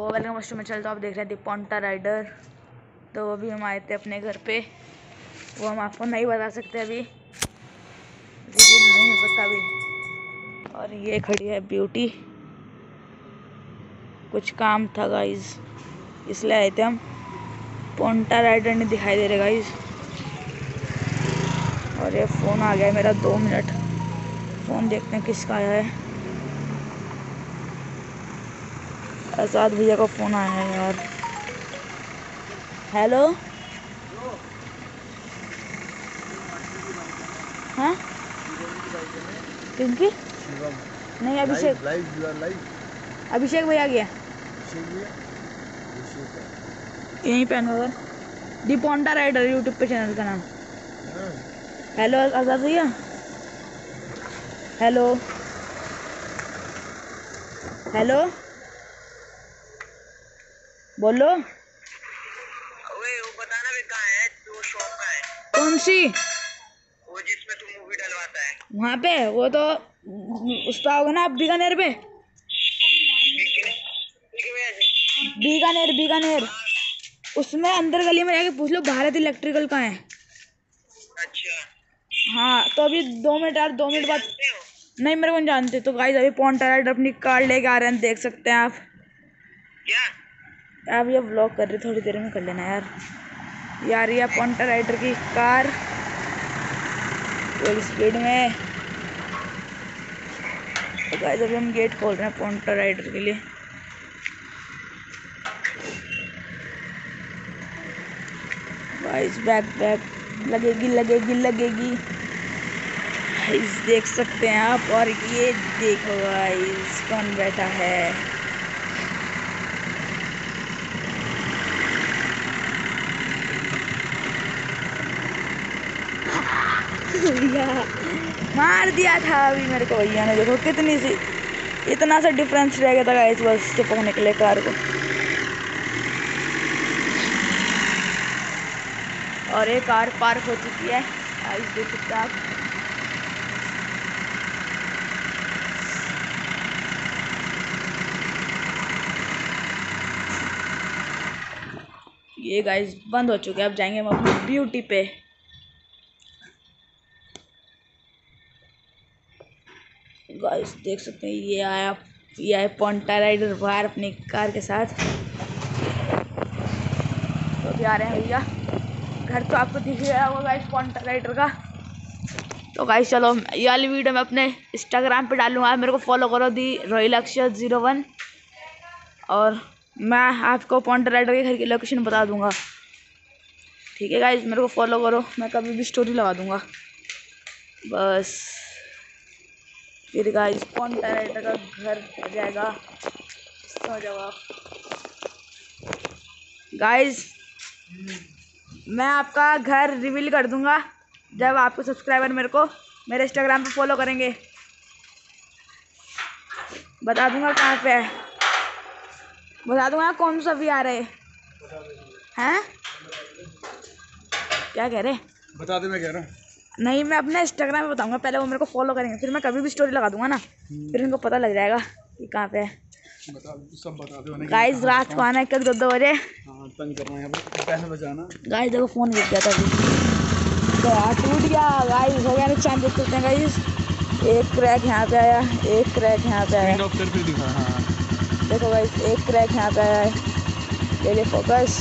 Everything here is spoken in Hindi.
वेलकम मस्टू में चल तो आप देख रहे थे पोंटा राइडर। तो अभी हम आए थे अपने घर पे। वो हम आपको नहीं बता सकते अभी। रिवील नहीं हो सकता अभी। और ये खड़ी है ब्यूटी। कुछ काम था गाइज़ इसलिए आए थे हम। पोंटा राइडर नहीं दिखाई दे रहे गाइज़ और ये फ़ोन आ गया मेरा दो मिनट। फ़ोन देखते हैं किसका आया है। आज़ाद भैया का फ़ोन आया है यार। हेलो हाँ? किनकी नहीं अभिषेक। अभिषेक भैया गया। यहीं पे अनवर दी राइडर यूट्यूब पे चैनल का नाम। हेलो आज़ाद भैया? हेलो हेलो बोलो। ओए वो बताना भी कहाँ है? वो शॉप में है। कौन सी? वो जिसमें तू मूवी डलवाता है। वहाँ पे? वो तो उस पे होगा ना आप बीकानेर पे? है बीकानेर। बीकानेर उसमें अंदर गली में जाके पूछ लो भारत इलेक्ट्रिकल का है? अच्छा। हाँ तो अभी दो मिनट यार दो मिनट बाद नहीं मेरे को नहीं जानते तो गाइस अभी पॉन्टा राइडर अपनी कार लेके आ रहे हैं देख सकते हैं आप। क्या? आप ये ब्लॉग कर रहे थोड़ी देर में कर लेना यार। यार, ये पॉन्टा राइडर की कार स्पीड में। तो गाइस अभी हम गेट खोल रहे हैं पॉन्टा राइडर के लिए। गाइस बैक बैक लगेगी लगेगी लगेगी। गाइस देख सकते हैं आप और ये देखो गाइस कौन बैठा है। भैया। मार दिया था अभी मेरे को भैया ने। देखो कितनी सी इतना सा डिफरेंस रह गया था गाइस बस चिपकने के लिए कार को। और एक कार पार्क हो चुकी है। गाइस देख सकते आप ये गाइस बंद हो चुके हैं। अब जाएँगे हम अपनी ब्यूटी पे। गाइस देख सकते हैं, ये आया ये आया पॉन्टा राइडर बाहर अपनी कार के साथ। तो अभी आ रहे हैं भैया। घर तो आपको दिख गया होगा गाइस पॉन्टा राइडर का। तो गाइस चलो, ये वाली वीडियो मैं अपने इंस्टाग्राम पे डालूँगा। मेरे को फॉलो करो दी रोहिल अक्षर ज़ीरो वन और मैं आपको पॉन्टा राइडर के घर की लोकेशन बता दूँगा। ठीक है गाइस मेरे को फॉलो करो। मैं कभी भी स्टोरी लगा दूँगा। बस। फिर गाइस कौन राइडर का घर आ जाएगा? समझ आप गाइस मैं आपका घर रिवील कर दूँगा जब आपके सब्सक्राइबर मेरे को मेरे इंस्टाग्राम पे फॉलो करेंगे। बता दूँगा कहाँ पे है। बता दूँगा कौन सा भी आ रहे। हैं? क्या कह रहे? बता दे, मैं कह रहा हूँ। नहीं मैं अपने इंस्टाग्राम पे बताऊँगा पहले वो मेरे को फॉलो करेंगे फिर मैं कभी भी स्टोरी लगा दूँगा ना फिर उनको पता लग जाएगा कि कहाँ पे है। गाइस रात को आना एक दो दो बजे हाँ। है गाइस देखो फ़ोन गिर गया था अभी। तो यार टूट गया गाइस हो गया देख सकते हैं गाइस एक क्रैक यहाँ पे आया एक क्रैक यहाँ पे आया। दिखा हाँ। देखो गाइस एक क्रैक यहाँ पे आया है। ले ले फोकस